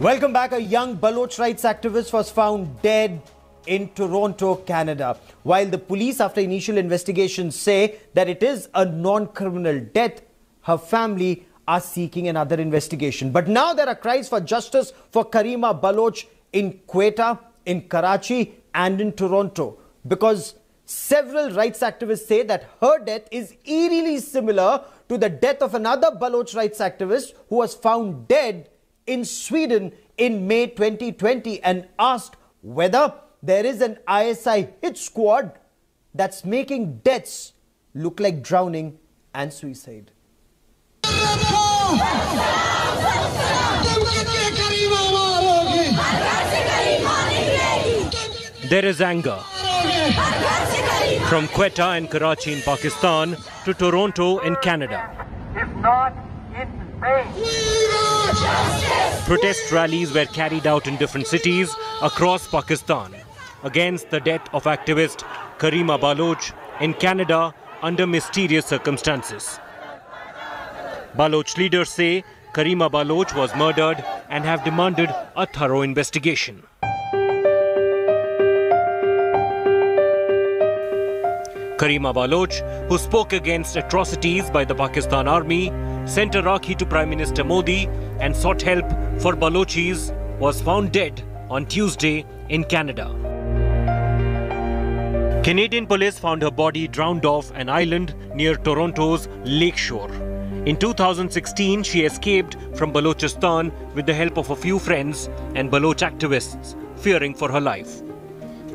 Welcome back. A young Baloch rights activist was found dead in Toronto, Canada. While the police, after initial investigations, say that it is a non criminal death, her family are seeking another investigation. But now there are cries for justice for Karima Baloch in Quetta, in Karachi, and in Toronto because several rights activists say that her death is eerily similar to the death of another Baloch rights activist who was found dead in Sweden in May 2020 and asked whether there is an ISI hit squad that's making deaths look like drowning and suicide. There is anger. From Quetta and Karachi in Pakistan to Toronto in Canada. If not, it's vain. Protest rallies were carried out in different cities across Pakistan against the death of activist Karima Baloch in Canada under mysterious circumstances. Baloch leaders say Karima Baloch was murdered and have demanded a thorough investigation. Karima Baloch, who spoke against atrocities by the Pakistan army, sent a Rakhi to Prime Minister Modi and sought help for Balochis, was found dead on Tuesday in Canada. Canadian police found her body drowned off an island near Toronto's lakeshore. In 2016, she escaped from Balochistan with the help of a few friends and Baloch activists, fearing for her life.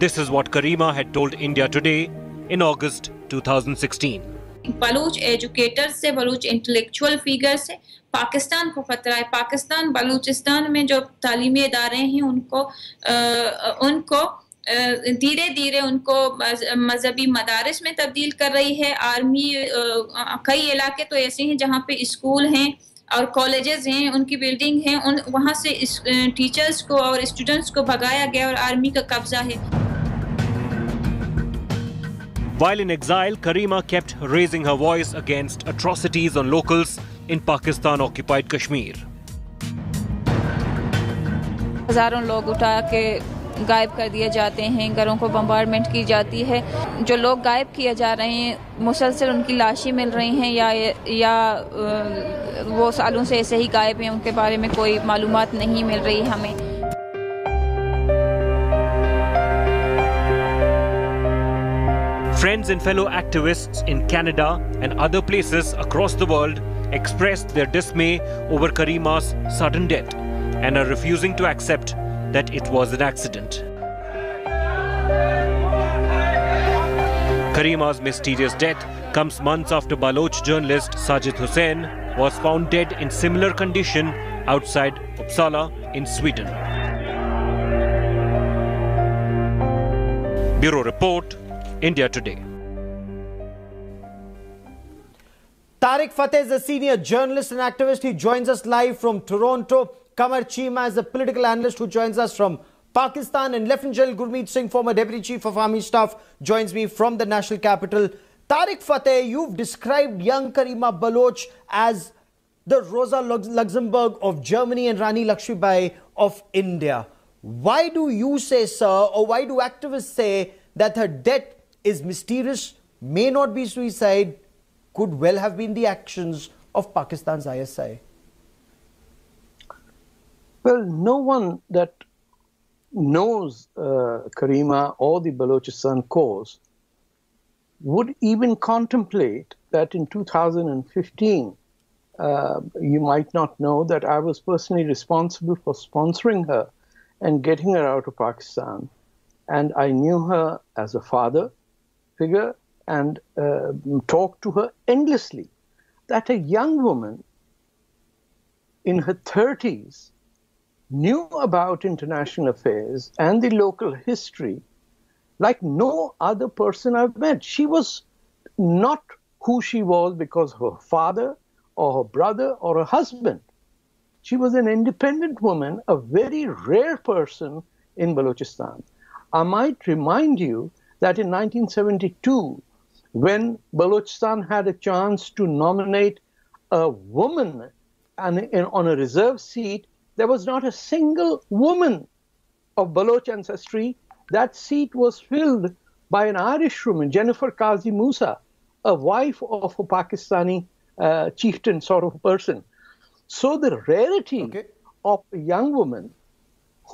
This is what Karima had told India Today in August 2016. Baloch educator से Baloch intellectual figure से। पाकिस्तान को खतरा है। पाकिस्तान बलूचिस्तान में जो तालीमी इदारे हैं उनको आ, उनको धीरे धीरे उनको मजहबी मदारस में तब्दील कर रही है। आर्मी कई इलाके तो ऐसे हैं जहाँ पे स्कूल हैं और कॉलेजेस हैं उनकी बिल्डिंग हैं। उन वहाँ से टीचर्स को और स्टूडेंट्स को भगाया गया और आर्मी का कब्जा है। While in exile, Karima kept raising her voice against atrocities on locals in Pakistan occupied Kashmir. हज़ारों लोग उठा के गायब कर दिए जाते हैं। घरों को बम्बारमेंट की जाती है। जो लोग गायब किए जा रहे हैं मुसलसल उनकी लाशें मिल रही हैं या या वो सालों से ऐसे ही गायब हैं उनके बारे में कोई मालूमात नहीं मिल रही हमें। Friends and fellow activists in Canada and other places across the world expressed their dismay over Karima's sudden death and are refusing to accept that it was an accident. Karima's mysterious death comes months after Baloch journalist Sajid Hussain was found dead in similar condition outside Uppsala in Sweden. Bureau Report, India Today. Tarek Fatah is a senior journalist and activist. He joins us live from Toronto. Qamar Cheema is a political analyst who joins us from Pakistan. And Lieutenant General Gurmeet Singh, former Deputy Chief of Army Staff, joins me from the national capital. Tarek Fatah, you've described young Karima Baloch as the Rosa Luxemburg of Germany and Rani Lakshmibai of India. Why do you say, sir, or why do activists say that her death is mysterious, may not be suicide, could well have been the actions of Pakistan's ISI? Well, no one that knows uh, Karima or the Balochistan cause would even contemplate that in 2015, uh, you might not know that I was personally responsible for sponsoring her and getting her out of Pakistan. And I knew her as a father figure and uh, to her endlessly. That a young woman in her 30s knew about international affairs and the local history like no other person I've met. She was not who she was because her father or her brother or her husband. She was an independent woman, a very rare person in Balochistan. I might remind you that in 1972, when Balochistan had a chance to nominate a woman and on a reserve seat, there was not a single woman of Baloch ancestry. That seat was filled by an Irish woman, Jennifer Kazi Musa, a wife of a Pakistani uh, chieftain sort of person. So the rarity Okay. of a young woman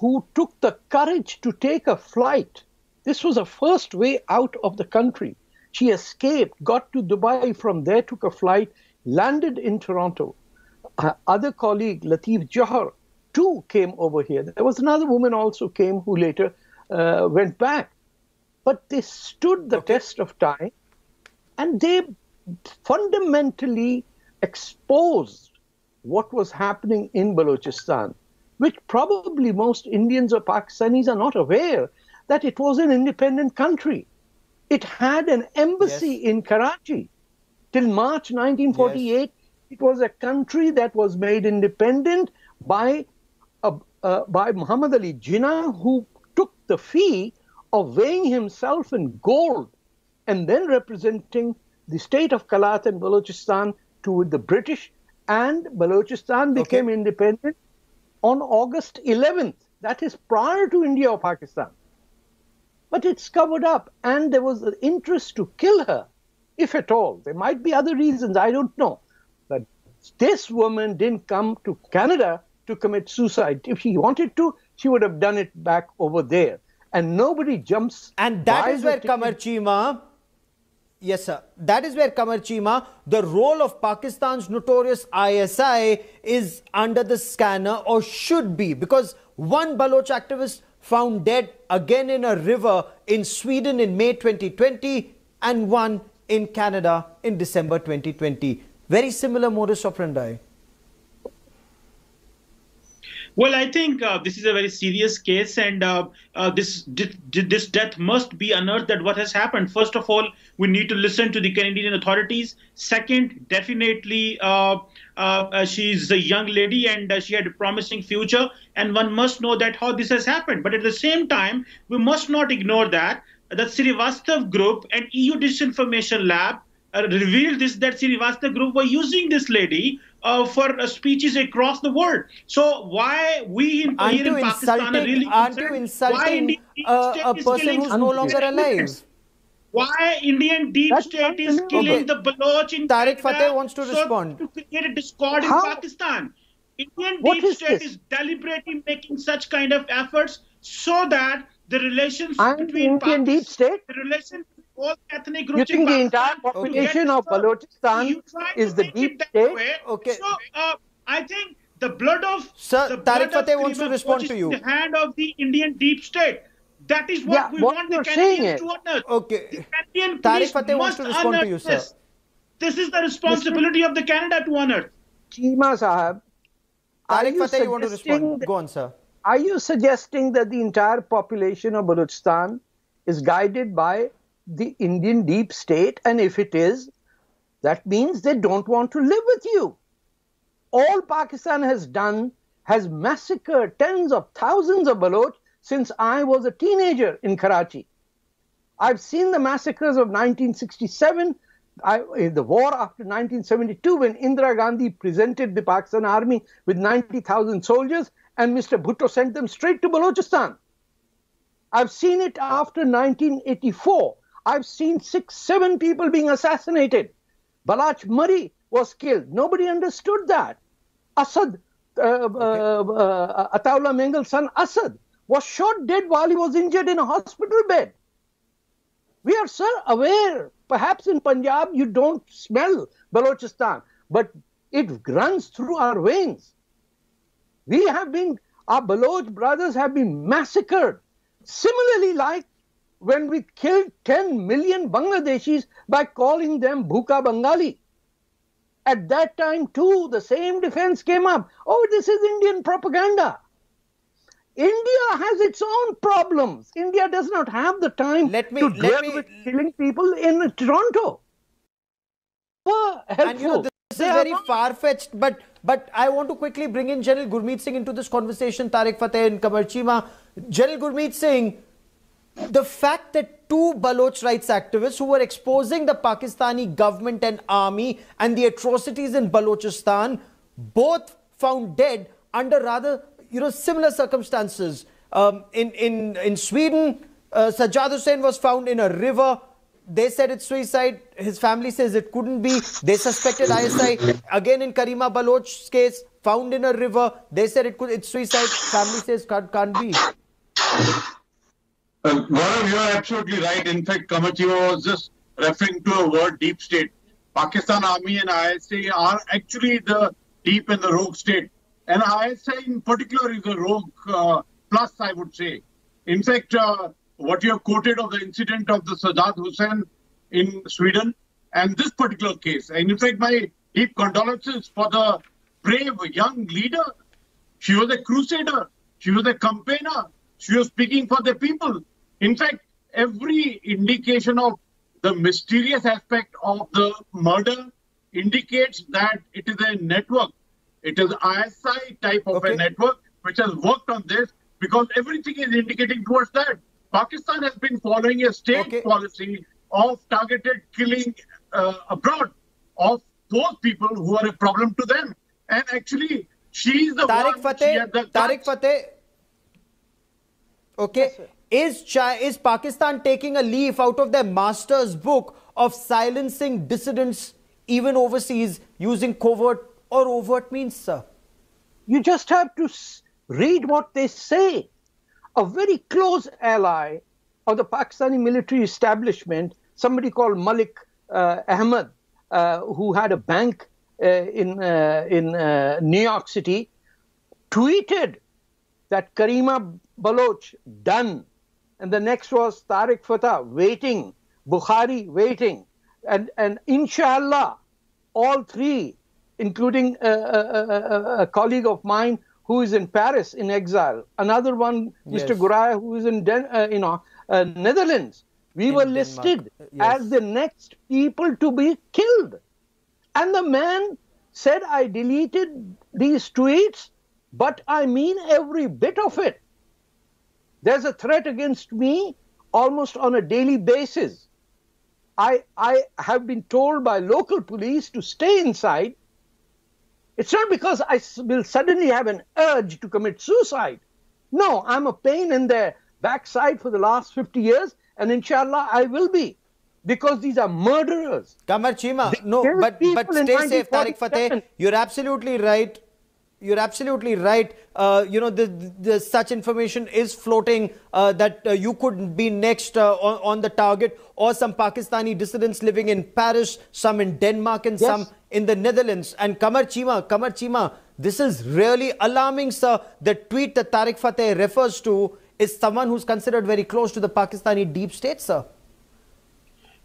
who took the courage to take a flight. This was her first way out of the country. She escaped, got to Dubai, from there took a flight, landed in Toronto. Her other colleague, Latif Johar, too came over here. There was another woman also came who later uh, went back. But they stood the test of time and they fundamentally exposed what was happening in Balochistan, which probably most Indians or Pakistanis are not aware that it was an independent country. It had an embassy Yes. in Karachi. Till March 1948, it was a country that was made independent by, uh, uh, by Muhammad Ali Jinnah, who took the fee of weighing himself in gold and then representing the state of Kalat and Balochistan to the British, and Balochistan became independent on August 11th. That is prior to India or Pakistan. But it's covered up, and there was an interest to kill her, if at all. There might be other reasons, I don't know. But this woman didn't come to Canada to commit suicide. If she wanted to, she would have done it back over there. And nobody jumps. And that is where ticket Qamar Cheema, yes, sir, that is where Qamar Cheema, the role of Pakistan's notorious ISI is under the scanner or should be because one Baloch activist found dead again in a river in Sweden in May 2020 and one in Canada in December 2020. Very similar modus operandi. Well, I think uh, this is a very serious case, and uh, uh, this this death must be unearthed. That what has happened. First of all, we need to listen to the Canadian authorities. Second, definitely, uh, uh, uh, she's a young lady and she had a promising future, and one must know that how this has happened. But at the same time, we must not ignore that that Srivastav Group and EU Disinformation Lab revealed this that Srivastava group were using this lady uh, for uh, speeches across the world. So why we in, Aren't here in Pakistan are really aren't you concerned? Why insulting Indian uh, state a is person killing who's no longer alive? Why Indian deep That's state is killing Okay. the Baloch in Tarek Fatah wants to so respond. to create a discord in How? Pakistan. Indian What deep is state this? is deliberately making such kind of efforts so that the relations the between Indian deep state? the relations all ethnic You groups in think the entire population get of. Balochistan is the deep state? Okay. So uh, I think the blood of Sir, the Tariq blood Fateh wants to respond to is you. The hand of the Indian deep state. That is what Yeah, we what want the you're Canadians to unearth. Okay. The Canadian Tariq police Fateh wants to respond to you, sir. This. this is the responsibility of the Canada to unearth. Cheema Sahab, are Tariq you Fateh, you want to respond? that- Go on, sir. Are you suggesting that the entire population of Balochistan is guided by the Indian deep state? And if it is, that means they don't want to live with you. All Pakistan has done has massacred tens of thousands of Baloch since I was a teenager in Karachi. I've seen the massacres of 1967, I, in the war after 1972, when Indira Gandhi presented the Pakistan army with 90,000 soldiers, and Mr. Bhutto sent them straight to Balochistan. I've seen it after 1984. I've seen six, seven people being assassinated. Balach Marri was killed. Nobody understood that. Assad, uh, uh, uh, Ataullah Mengal's son Assad, was shot dead while he was injured in a hospital bed. We are, sir, aware. Perhaps in Punjab you don't smell Balochistan, but it runs through our veins. We have been, our Baloch brothers have been massacred. Similarly, like when we killed 10 million Bangladeshis by calling them Bhuka Bengali. At that time, too, the same defense came up. Oh, this is Indian propaganda. India has its own problems. India does not have the time Let me- to let deal me- with killing people in Toronto. Were And you know, helpful. this is They are very not. far fetched, but but I want to quickly bring in General Gurmeet Singh into this conversation, Tarek Fatah and Qamar Cheema. General Gurmeet Singh, the fact that two Baloch rights activists who were exposing the Pakistani government and army and the atrocities in Balochistan, both found dead under rather you know, similar circumstances. Um, in, in, in Sweden, uh, Sajjad Hussain was found in a river. They said it's suicide. His family says it couldn't be. They suspected ISI. Again, in Karima Baloch's case, found in a river. They said it could, it's suicide. Family says can't, can't be. Uh, you are absolutely right. In fact, Cheema was just referring to a word deep state. Pakistan Army and ISI are actually the deep and the rogue state. And ISI in particular is a rogue uh, plus, I would say. In fact, uh, what you have quoted of the incident of the Sajjad Hussain in Sweden and this particular case, and in fact, my deep condolences for the brave young leader. She was a crusader. She was a campaigner. She was speaking for the people. In fact, every indication of the mysterious aspect of the murder indicates that it is a network. It is ISI type of Okay. a network which has worked on this because everything is indicating towards that. Pakistan has been following a state Okay. policy of targeted killing uh, abroad of those people who are a problem to them. And actually, she is the Tariq one. Fateh, had the Tariq. Fateh. Okay. Is Chi- is Pakistan taking a leaf out of their master's book of silencing dissidents even overseas using covert or overt means, sir? You just have to read what they say. A very close ally of the Pakistani military establishment, somebody called Malik uh, Ahmed, uh, who had a bank uh, in uh, in uh, New York City, tweeted that Karima Baloch done, and the next was Tarek Fatah waiting, Bukhari waiting, and and inshallah, all three, including a, a, a, colleague of mine who is in Paris in exile, another one, Mr. Yes. Guraya, who is in Den- uh, you know uh, Netherlands. We In were Denmark, listed uh, yes. as the next people to be killed. And the man said, I deleted these tweets, but I mean every bit of it. There's a threat against me almost on a daily basis. I, I have been told by local police to stay inside. It's not because I will suddenly have an urge to commit suicide. No, I'm a pain in their backside for the last 50 years, and inshallah I will be. Because these are murderers. Qamar Cheema, They no, but but stay safe, Tariq 1947. Fateh. You're absolutely right. You're absolutely right. Uh, you know, the, the, such information is floating uh, that uh, you could be next uh, on, on the target, or some Pakistani dissidents living in Paris, some in Denmark, and Yes. some in the Netherlands. And Qamar Cheema, Qamar Cheema, this is really alarming, sir. The tweet that Tarek Fatah refers to is someone who's considered very close to the Pakistani deep state, sir.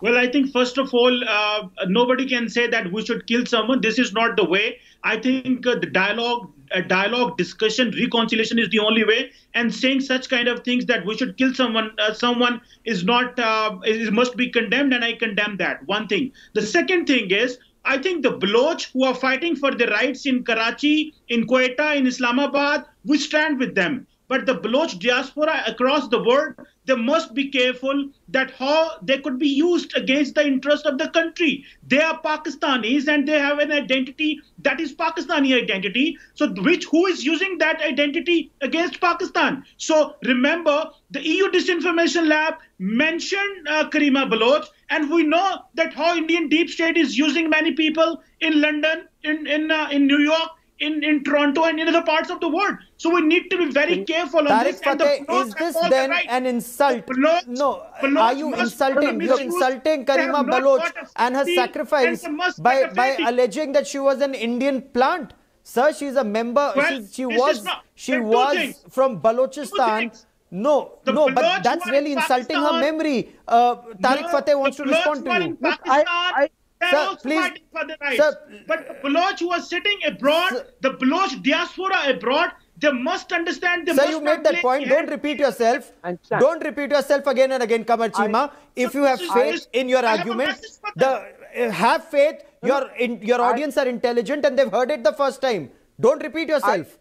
Well, I think first of all, uh, nobody can say that we should kill someone. This is not the way. I think uh, the dialogue, uh, dialogue, discussion, reconciliation is the only way. And saying such kind of things that we should kill someone, uh, someone is not, uh, is, must be condemned, and I condemn that. One thing. The second thing is. I think the Baloch who are fighting for their rights in Karachi, in Quetta, in Islamabad, we stand with them. But the Baloch diaspora across the world, they must be careful that how they could be used against the interest of the country. They are Pakistanis and they have an identity that is Pakistani identity. So which who is using that identity against Pakistan? So remember, the EU disinformation lab mentioned uh, Karima Baloch, and we know that how Indian deep state is using many people in London, in in uh, in New York, in, in Toronto and in other parts of the world. So we need to be very careful on Tariq this. and the is this all the then right. an insult? The Baloch- no, Baloch are you insulting? You're insulting they Karima Baloch and her sacrifice and by, by alleging that she was an Indian plant. Sir, she's a member. Well, she she was not- she there are two was things. from Balochistan. No, The no, but that's who are in really insulting her memory. Uh, Tariq No, Fateh wants to respond to who you. in Look, I- I- they're Sir, also please- fighting for their rights. Sir- but the Baloch who are sitting abroad, Sir- the Baloch diaspora abroad, they must understand. They Sir, must you made that point. Don't repeat yourself. I understand. Don't repeat yourself again and again, Qamar Cheema. If you have faith this- in your I have arguments, the uh, have faith. Your in, your I- audience are intelligent and they've heard it the first time. Don't repeat yourself.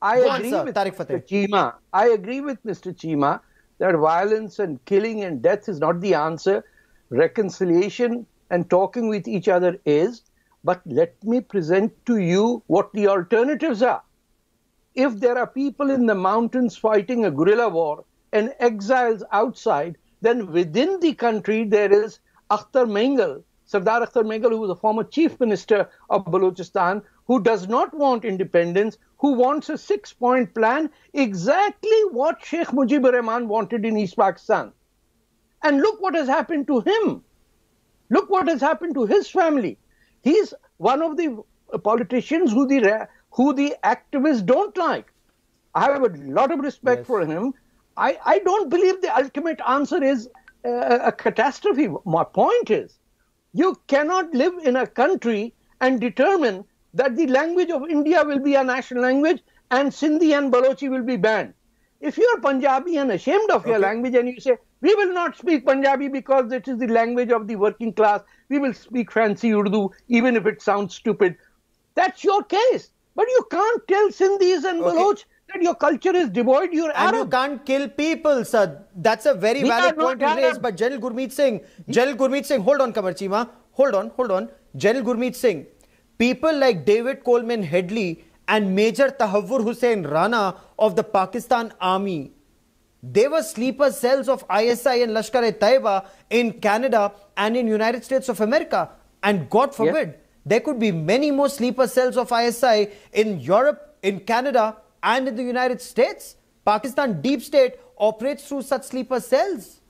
I Go agree sir. with Tariq Mr. Fateh. Cheema. I agree with Mr. Cheema that violence and killing and death is not the answer. Reconciliation and talking with each other is. But let me present to you what the alternatives are. if there are people in the mountains fighting a guerrilla war and exiles outside, then within the country there is Akhtar Mengal, Sardar Akhtar Mengal, who was a former chief minister of Balochistan, who does not want independence, who wants a six point plan, exactly what Sheikh Mujibur Rahman wanted in East Pakistan. And look what has happened to him. Look what has happened to his family. He's one of the politicians who the who the activists don't like. I have a lot of respect Yes. for him. I, I don't believe the ultimate answer is uh, a catastrophe. My point is, you cannot live in a country and determine that the language of India will be a national language and Sindhi and Balochi will be banned. If you are Punjabi and ashamed of your language and you say, we will not speak Punjabi because it is the language of the working class, we will speak fancy Urdu even if it sounds stupid, that's your case. But you can't tell Sindhis and Okay. Baloch that your culture is devoid, you're And you can't kill people, sir. That's a very We valid point to raise. Arab. But General Gurmeet Singh, General Gurmeet Singh, hold on, Qamar Cheema. Hold on, hold on. General Gurmeet Singh, people like David Coleman Headley and Major Tahavur Hussain Rana of the Pakistan Army, they were sleeper cells of ISI and Lashkar-e-Taiba in Canada and in United States of America. And God forbid, there could be many more sleeper cells of ISI in Europe, in Canada, and in the United States. Pakistan deep state operates through such sleeper cells.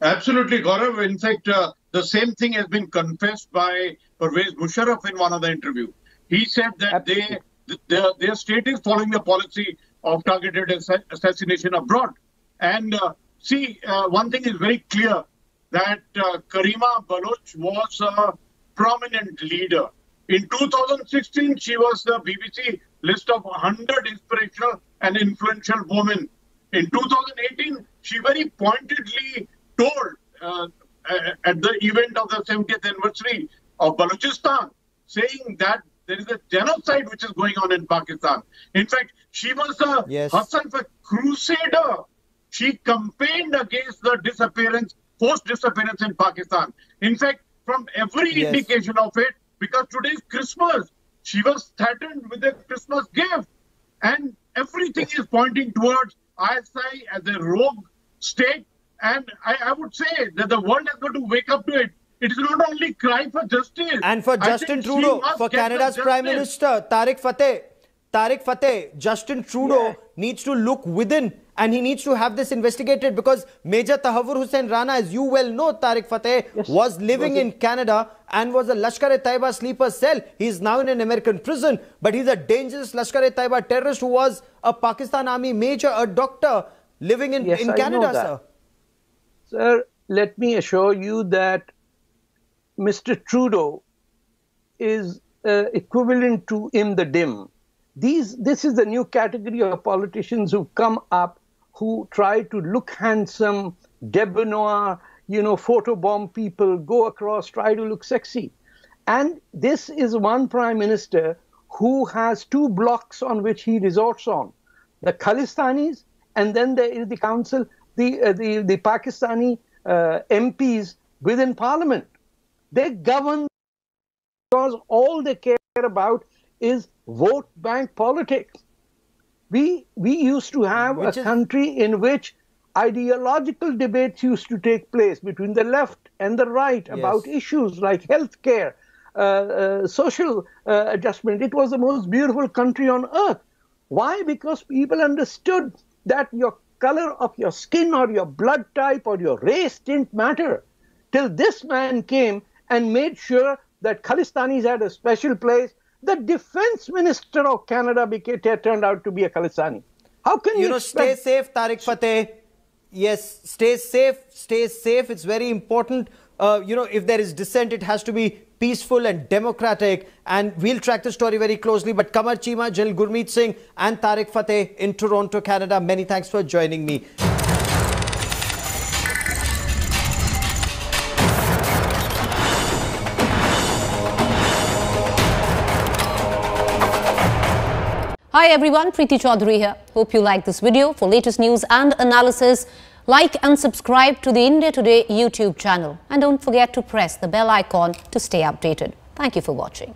Absolutely, Gaurav. In fact, uh, the same thing has been confessed by Pervez Musharraf in one of the interview. He said that they, Absolutely. th- their, their state is following the policy of targeted assa- assassination abroad. And uh, see, uh, one thing is very clear that uh, Karima Baloch was a prominent leader. In 2016, she was the BBC list of 100 inspirational and influential women. In 2018, she very pointedly told uh, at the event of the 70th anniversary of Balochistan, saying that there is a genocide which is going on in Pakistan. In fact, she was a Yes. herself a crusader. She campaigned against the disappearance, forced disappearance in Pakistan. In fact, from every Yes. indication of it, because today is Christmas, she was threatened with a Christmas gift. And everything is pointing towards ISI as a rogue state. And I, I would say that the world has got to wake up to it. It is not only cry for justice. And for Justin Trudeau, for Canada's Prime. Minister, Tarek Fatah, Tarek Fatah, Justin Trudeau Yeah. needs to look within and he needs to have this investigated because Major Tahavur Hussain Rana, as you well know, Tarek Fatah, Yes. was living Was in Canada and was a Lashkar-e-Taiba sleeper cell. He's now in an American prison, but he's a dangerous Lashkar-e-Taiba terrorist who was a Pakistan Army major, a doctor living in, Yes, in I know Canada, that. sir. Sir, let me assure you that Mr. Trudeau is uh, equivalent to in the dim. These, this is the new category of politicians who come up who try to look handsome, debonair, you know, photobomb people, go across, try to look sexy. And this is one prime minister who has two blocks on which he resorts on the Khalistanis, and then there is the council, the, uh, the, the Pakistani uh, MPs within parliament. They govern because all they care about is vote bank politics. We, we used to have Which a is- country in which ideological debates used to take place between the left and the right about issues like healthcare, uh, uh, social uh, adjustment. It was the most beautiful country on earth. Why? Because people understood that your color of your skin or your blood type or your race didn't matter. Till this man came and made sure that Khalistanis had a special place. The defense minister of Canada became, turned out to be a Khalistani. How can you, you know, stay safe, Tarek Fatah. Yes, stay safe, stay safe. It's very important. Uh, you know, if there is dissent, it has to be peaceful and democratic. And we'll track the story very closely. But Qamar Cheema, Jil Gurmeet Singh, and Tarek Fatah in Toronto, Canada, many thanks for joining me. Hi everyone, Preeti Chaudhary here. Hope you like this video. For latest news and analysis, like and subscribe to the India Today YouTube channel. And don't forget to press the bell icon to stay updated. Thank you for watching.